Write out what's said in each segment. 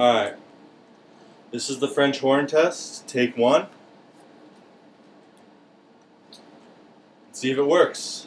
Alright. This is the French horn test. Take one. Let's see if it works.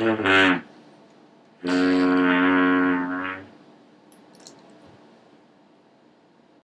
Uhum.